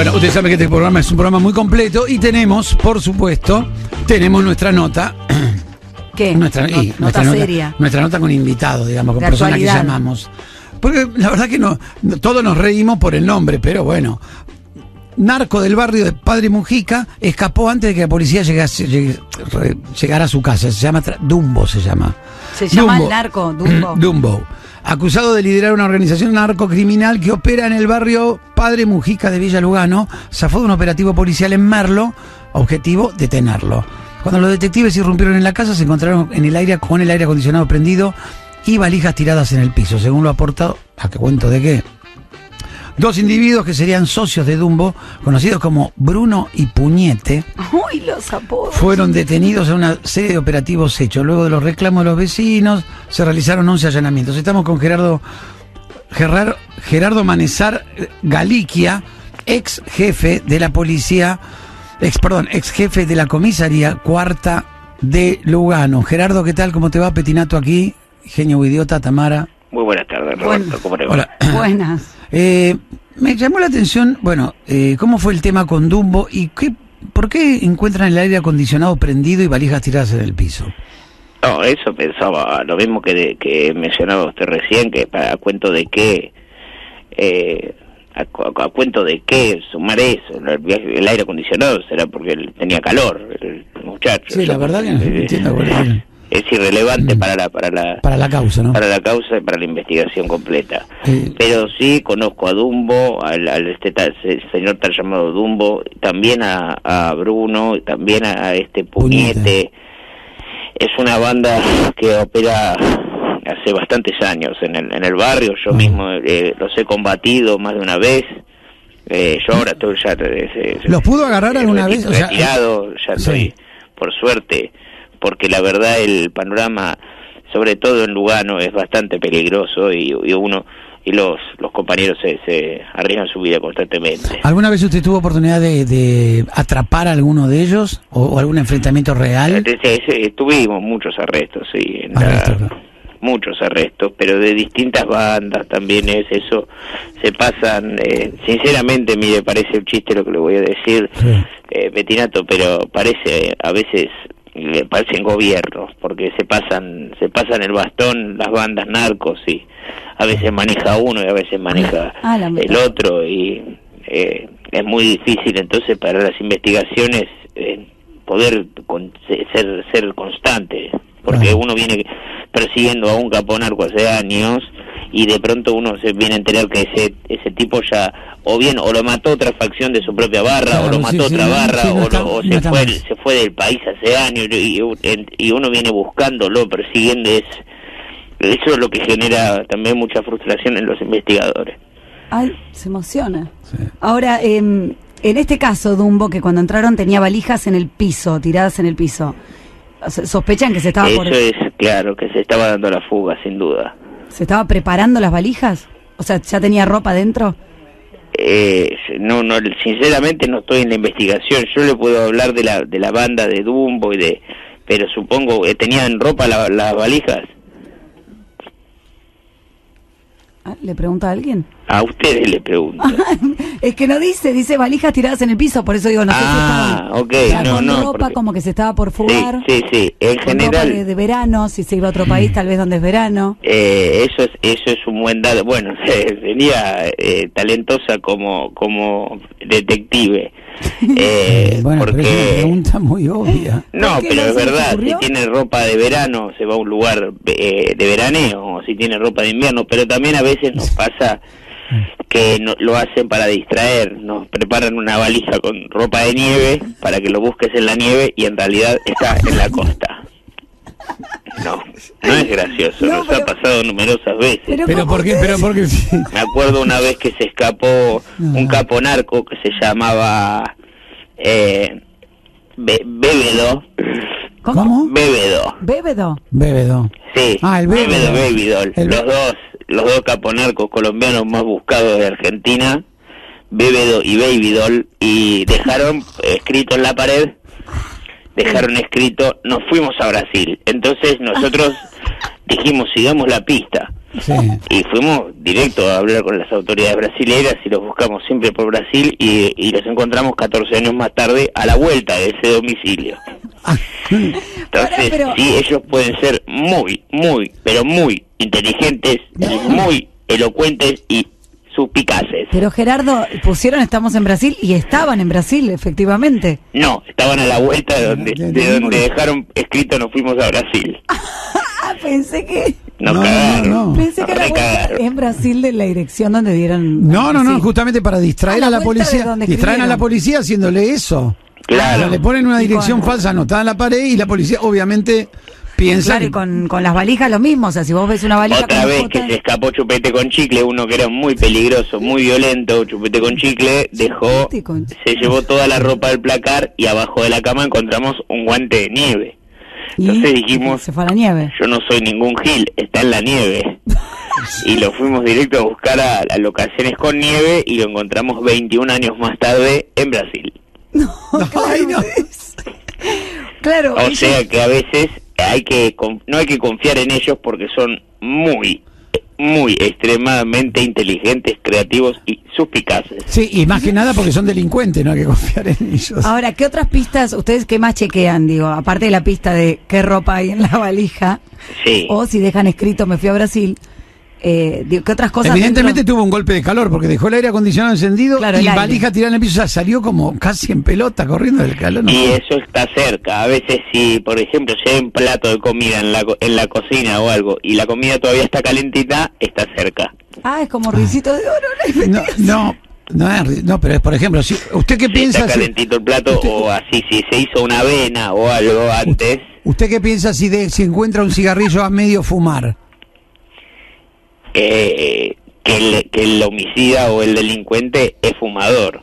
Bueno, usted sabe que este programa es un programa muy completo y tenemos, por supuesto, tenemos nuestra nota. ¿Qué? Nuestra, No- y nota nuestra seria. nuestra nota con invitados, digamos, con personas que llamamos. Porque la verdad que no, no- todos nos reímos por el nombre, pero bueno. Narco del barrio de Padre Mujica escapó antes de que la policía llegase- re- llegara a su casa. Se llama Dumbo, se llama. Se llama Dumbo. el narco, Dumbo. Dumbo. Acusado de liderar una organización narcocriminal que opera en el barrio Padre Mujica de Villa Lugano, zafó de un operativo policial en Merlo, objetivo detenerlo. Cuando los detectives irrumpieron en la casa, se encontraron en el aire con el aire acondicionado prendido y valijas tiradas en el piso, según lo aportado. ¿A qué cuento de qué? Dos individuos que serían socios de Dumbo, conocidos como Bruno y Puñete, Uy, los apodos. fueron detenidos en una serie de operativos hechos. Luego de los reclamos de los vecinos, se realizaron 11 allanamientos. Estamos con Gerardo, Gerard- Gerardo Manesar eh, Galiquia, ex jefe de la policía, ex, perdón, ex jefe de la comisaría cuarta de Lugano. Gerardo, ¿qué tal? ¿Cómo te va? Petinato aquí, genio idiota, Tamara. Muy buenas tardes, Roberto. ¿Cómo te va? Hola. Buenas. Eh, me llamó la atención, bueno, eh, ¿cómo fue el tema con Dumbo y qué, por qué encuentran el aire acondicionado prendido y valijas tiradas en el piso? No, eso pensaba, lo mismo que, de- que mencionaba usted recién, que para a cuento de qué, eh, a, cu- a cuento de qué sumar eso, el, aire acondicionado será porque él tenía calor, el muchacho. Sí, la verdad que no Eh, entiendo Es irrelevante para la, para la, para la causa, ¿no? para la causa y para la investigación completa. Eh, Pero sí conozco a Dumbo, al, al este tal- se- señor tal llamado Dumbo, también a, a Bruno, también a, a este Puñete. Es una banda que opera hace bastantes años en el, en el barrio. Yo Ah. mismo eh, los he combatido más de una vez. Eh, yo ahora estoy ya... ¿Los pudo agarrar alguna vez? O sea, retirado, ya sí. estoy, por suerte, porque la verdad el panorama, sobre todo en Lugano, es bastante peligroso y, y uno y los los compañeros se, se arriesgan su vida constantemente. ¿Alguna vez usted tuvo oportunidad de, de atrapar a alguno de ellos o, o algún enfrentamiento real? Eh, tuvimos muchos arrestos, sí, en la- muchos arrestos, pero de distintas bandas también es eso, se pasan, eh, sinceramente, mire, parece un chiste lo que le voy a decir, Sí. eh, Betinato, pero parece a veces le parecen gobiernos porque se pasan se pasan el bastón las bandas narcos y a veces maneja uno y a veces maneja Ah, el otro y eh, es muy difícil entonces para las investigaciones eh, poder con- se- ser ser constante porque uno viene persiguiendo a un capo narco hace años y de pronto uno se viene a enterar que ese ese tipo ya o bien o lo mató otra facción de su propia barra Claro, o lo mató sí, otra barra sí, no o, está- lo- o no se fue se fue del país hace años y, y- y uno viene buscándolo persiguiendo es eso es lo que genera también mucha frustración en los investigadores Ay, se emociona. Sí. Ahora, em, en este caso, Dumbo, que cuando entraron tenía valijas en el piso, tiradas en el piso. ¿Sospechan que se estaba, eso por- es claro que se estaba dando la fuga sin duda se estaba preparando las valijas? O sea, ¿ya tenía ropa dentro? Eh, no, no, sinceramente no estoy en la investigación. Yo le puedo hablar de la, de la banda de Dumbo y de, pero supongo que tenían ropa la- las valijas. Ah, ¿Le pregunta a alguien? A ustedes le pregunto. es que no dice, dice valijas tiradas en el piso, por eso digo, no sé si Ah, no, con no, ropa porque- como que se estaba por fugar. sí, sí. En con ropa general, de, de verano, si se iba a otro país, tal vez donde es verano. eh, eso es eso es un buen dato. Bueno, sería eh, talentosa como como detective. Eh, bueno, pero es una porque pregunta muy obvia. No, ¿Por qué pero es verdad, si tiene ropa de verano se va a un lugar eh, de veraneo, o si tiene ropa de invierno, pero también a veces nos pasa que no- lo hacen para distraer, nos preparan una valija con ropa de nieve para que lo busques en la nieve y en realidad está en la costa. No, no es gracioso, No, nos pero- ha pasado numerosas veces. Pero, Pero ¿cómo ¿por qué? Pero porque sí. Me acuerdo una vez que se escapó un capo narco que se llamaba eh, Be- Bebedo. ¿Cómo? Bebedo. Bébedo. Bebedo. Sí, Ah, el Bebedo, Bebedo. Los dos, los dos caponarcos colombianos más buscados de Argentina, Bebedo y Baby Doll, y dejaron escrito en la pared, dejaron escrito, nos fuimos a Brasil. Entonces nosotros dijimos, sigamos la pista. Sí. Y fuimos directo a hablar con las autoridades brasileras y los buscamos siempre por Brasil y, y los encontramos 14 años más tarde a la vuelta de ese domicilio. Entonces, Ahora, pero- sí, ellos pueden ser muy, muy, pero muy inteligentes, y muy elocuentes y suspicaces. Pero Gerardo, pusieron estamos en Brasil y estaban en Brasil, efectivamente. No, estaban a la vuelta de donde, de donde dejaron escrito nos fuimos a Brasil. Ah, pensé que No, no, cagaron. no. pensé que la recagaron. en Brasil de la dirección donde dieron. No, no, no, justamente para distraer A a la la vuelta de policía. Distraen a la policía haciéndole eso. Claro. Le ponen una dirección con- falsa anotada en la pared y la policía obviamente piensa Claro, y con, con las valijas lo mismo. O sea, si vos ves una valija Otra con vez que se escapó Chupete con Chicle, uno que era muy peligroso, muy violento, Chupete con Chicle, dejó, con- se llevó toda la ropa del placar y abajo de la cama encontramos un guante de nieve. y Entonces dijimos, Se fue a la nieve. yo no soy ningún gil, está en la nieve. Y lo fuimos directo a buscar a, a locaciones con nieve y lo encontramos 21 años más tarde en Brasil. Ay, no. Claro, O ellos- sea que a veces hay que con- no hay que confiar en ellos porque son muy, muy extremadamente inteligentes, creativos y suspicaces. Sí, y más que nada porque son delincuentes, no hay que confiar en ellos. Ahora, ¿qué otras pistas, ustedes qué más chequean, digo, aparte de la pista de qué ropa hay en la valija, Sí. o si dejan escrito me fui a Brasil, eh, ¿qué otras cosas? Evidentemente dentro- tuvo un golpe de calor porque dejó el aire acondicionado encendido Claro, y valija tirada en el piso, o sea, salió como casi en pelota corriendo del calor. ¿no? Y eso está cerca. A veces si, por ejemplo, si hay un plato de comida en la, co- en la cocina o algo y la comida todavía está calentita, está cerca. Ah, es como risito de oro. No, no, no, es no, pero es por ejemplo, si usted qué Si piensa está si- calentito el plato usted- o así, si se hizo una avena o algo antes, ¿Usted qué piensa si, de, si encuentra un cigarrillo a medio fumar? Eh, que, el, que el homicida o el delincuente es fumador.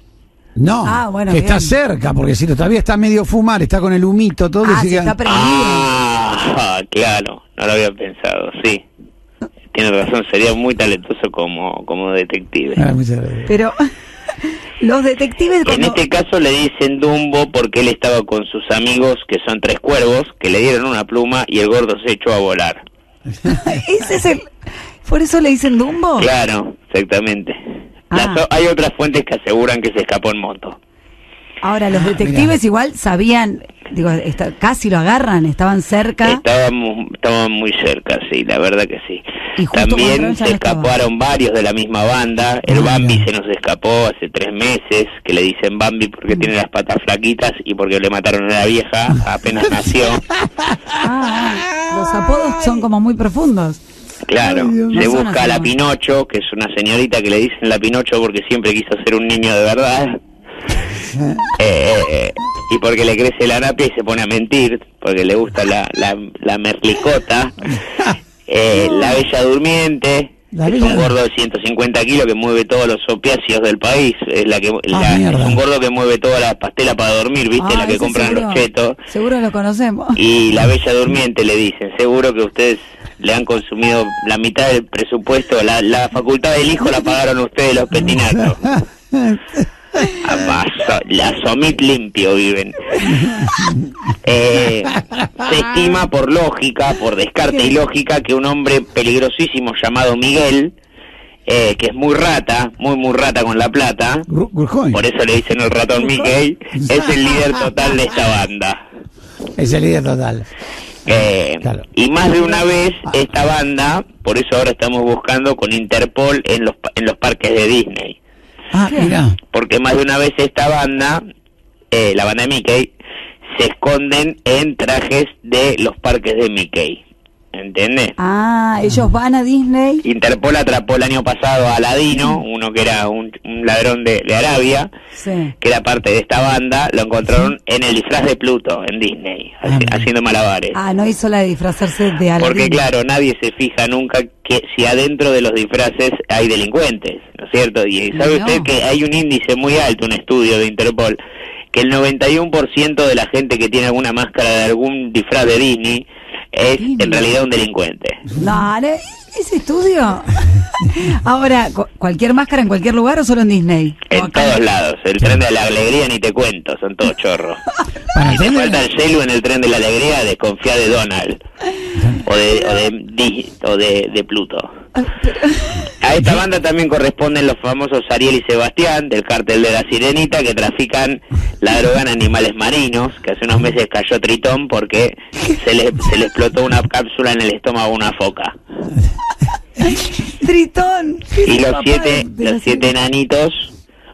No, Ah, bueno, que está bien. cerca, porque si todavía está medio fumar, está con el humito, todo. Ah, que- está prendido. Ah, claro, no lo había pensado, sí. Tiene razón, sería muy talentoso como, como detective. Ah, muchas gracias. Pero los detectives En este caso le dicen Dumbo porque él estaba con sus amigos, que son tres cuervos, que le dieron una pluma y el gordo se echó a volar. Ese es el... ¿Por eso le dicen Dumbo? Claro, exactamente. Ah. hay otras fuentes que aseguran que se escapó en moto. Ahora, los Ah, detectives mirá. igual sabían, digo, casi lo agarran, estaban cerca. Estábamos, estaban muy cerca, sí, la verdad que sí. Y También se estaba. escaparon varios de la misma banda. El Ah, Bambi mira. se nos escapó hace tres meses, que le dicen Bambi porque Mm. tiene las patas flaquitas y porque le mataron a la vieja apenas nació. Ah, los apodos son como muy profundos. Claro, Ay, se busca a la Pinocho, que es una señorita que le dicen la Pinocho porque siempre quiso ser un niño de verdad. Eh, eh, y porque le crece la napia y se pone a mentir, porque le gusta la, la, la merlicota. Eh, la Bella Durmiente, La que es un gordo de 150 kilos que mueve todos los opiáceos del país. Es, la que, la- Ah, mierda. es un gordo que mueve toda la pastela para dormir, ¿viste? Ah, la que compran seguro- los chetos. Seguro lo conocemos. Y la Bella Durmiente le dicen, seguro que ustedes le han consumido la mitad del presupuesto, la, la facultad del hijo la pagaron ustedes los petinatos. La Somit limpio viven. Eh, se estima por lógica, por descarte y lógica, que un hombre peligrosísimo llamado Miguel, eh, que es muy rata, muy muy rata con la plata, por eso le dicen el ratón Mickey, es el líder total de esta banda. Es el líder total. Eh, Claro. Y más de una vez esta banda, por eso ahora estamos buscando con Interpol en los, pa- en los parques de Disney. Ah, mira. Porque más de una vez esta banda, eh, la banda de Mickey, se esconden en trajes de los parques de Mickey. ¿Entiendes? Ah, ellos van a Disney. Interpol atrapó el año pasado a Aladino, uno que era un, un ladrón de, de Arabia, Sí. que era parte de esta banda, lo encontraron en el disfraz de Pluto, en Disney, Ah, haci- haciendo malabares. Ah, no hizo la de disfrazarse de Aladdin. Porque claro, nadie se fija nunca que si adentro de los disfraces hay delincuentes, ¿no es cierto? Y sabe No. usted que hay un índice muy alto, un estudio de Interpol, que el 91% de la gente que tiene alguna máscara de algún disfraz de Disney es en realidad un delincuente. Dale, ¿Ese estudio? Ahora, cu- ¿cualquier máscara en cualquier lugar o solo en Disney? En acá- todos lados. El tren de la alegría ni te cuento, son todos chorros. Si te falta el celu en el tren de la alegría, desconfía de Donald. O de, o de, o de, de Pluto. A esta banda también corresponden los famosos Ariel y Sebastián del cártel de la Sirenita que trafican la droga en animales marinos, que hace unos meses cayó Tritón porque se le, se le explotó una cápsula en el estómago a una foca. Tritón. ¿qué es Y los siete, los siete enanitos,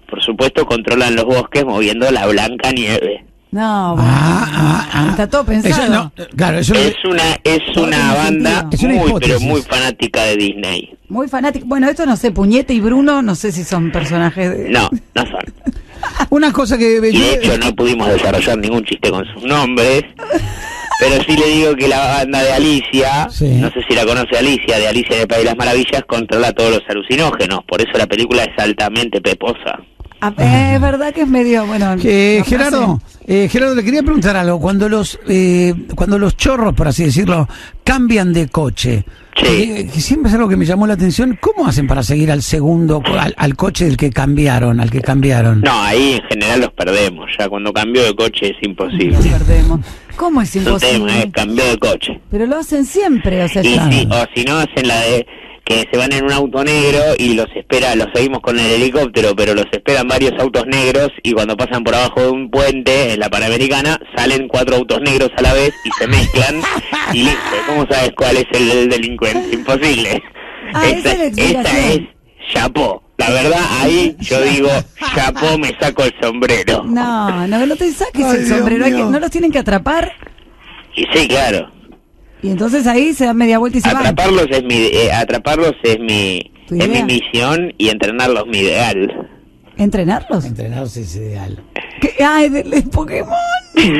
por supuesto, controlan los bosques moviendo la blanca nieve. No, bueno. Ah, ah, ah. Está todo pensado. Eso no, claro, eso no- Es una, es una banda sentido. Es una muy, pero muy fanática de Disney. Muy fanático. Bueno, esto no sé, Puñete y Bruno, no sé si son personajes de... No, no son. una cosa que Y de hecho no pudimos desarrollar ningún chiste con sus nombres. Pero sí le digo que la banda de Alicia, Sí. no sé si la conoce Alicia, de Alicia el País de las Maravillas, controla todos los alucinógenos. Por eso la película es altamente peposa. Ah, eh, es verdad que es medio, bueno... No Gerardo, eh, Gerardo, le quería preguntar algo. Cuando los, eh, cuando los chorros, por así decirlo, cambian de coche, Sí. eh, que siempre es algo que me llamó la atención, ¿cómo hacen para seguir al segundo, co- al, al coche del que cambiaron, al que cambiaron? No, ahí en general los perdemos. Ya cuando cambió de coche es imposible. Nos perdemos. ¿Cómo es Es un tema, imposible? ¿eh? Cambió de coche. Pero lo hacen siempre, o sea, Y si, o si no, hacen la de que se van en un auto negro y los espera, los seguimos con el helicóptero, pero los esperan varios autos negros y cuando pasan por abajo de un puente en la Panamericana salen cuatro autos negros a la vez y se mezclan y listo. ¿Cómo sabes cuál es el, del delincuente? Imposible. Ah, esa es esa es chapó. La verdad, ahí yo digo, chapó, me saco el sombrero. No, no, no te saques Ay, el Dios sombrero, que- no los tienen que atrapar Y sí, claro. Y entonces ahí se dan media vuelta y se van. Atraparlos es mi, eh, atraparlos es mi, ¿Tu es mi misión y entrenarlos mi ideal. ¿Entrenarlos? Entrenarse es ideal. ¿Qué? Ay, del del Pokémon. Muy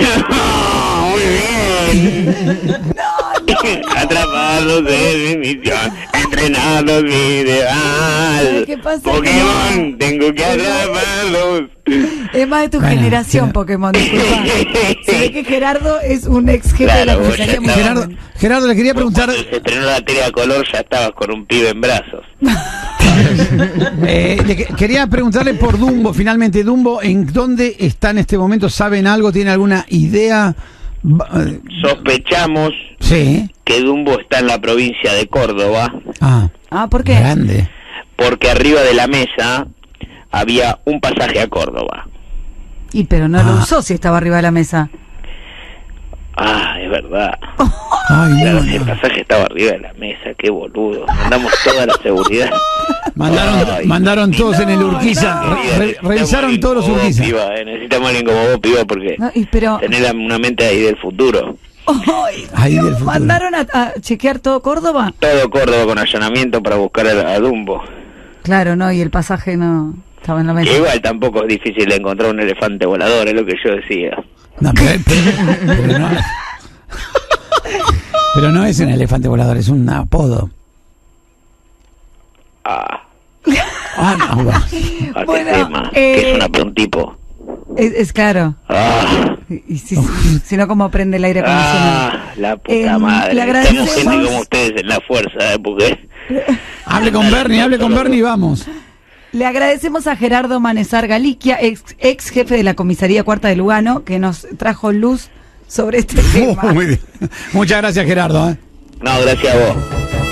bien. Atraparlos es mi misión, entrenarlos mi ideal. ¿qué pasa? Pokémon, tengo que atraparlos. Es más de tu Bueno, generación, sí. Pokémon, disculpa. Se ve que Gerardo es un ex jefe de la Claro, comisaría ya mundial. Gerardo, Gerardo, le quería preguntar, Cuando se estrenó la tele a color ya estabas con un pibe en brazos. eh, le que- quería preguntarle por Dumbo, finalmente, Dumbo, ¿en dónde está en este momento? ¿Saben algo? ¿Tiene alguna idea? Eh, Sospechamos Sí. que Dumbo está en la provincia de Córdoba Ah, Ah, ¿por qué? grande. porque arriba de la mesa había un pasaje a Córdoba. Y pero no lo Ah. usó si estaba arriba de la mesa. Ah, es verdad. Ay, Claro, no, el pasaje estaba arriba de la mesa, qué boludo. Mandamos toda la seguridad. Mandaron, Ay. mandaron todos en el Urquiza. Re- revisaron todos los Urquiza. piba, eh. Necesitamos alguien como vos, piba, porque No, y pero... tenés la- una mente ahí del futuro. Ay, Ahí del futuro. ¿Mandaron a, a chequear todo Córdoba? Todo Córdoba con allanamiento para buscar a, a Dumbo. Claro, no, y el pasaje no estaba en la mesa. Igual tampoco es difícil de encontrar un elefante volador, es lo que yo decía. No, pero, pero- pero no, pero no es un elefante volador, es un apodo. Ah, Ah, no, eh, Que es una, un tipo. Es, es claro. Ah, Y, si, si no, ¿cómo prende el aire acondicionado? ah, la puta Em, madre. le Tenemos agradecemos- gente como ustedes en la fuerza, ¿eh? Porque... Hable con Bernie, hable con Bernie y vamos. Le agradecemos a Gerardo Manesar Galiquia, ex, ex jefe de la comisaría cuarta de Lugano, que nos trajo luz sobre este tema. Muy bien. Muchas gracias, Gerardo. ¿eh? No, gracias a vos.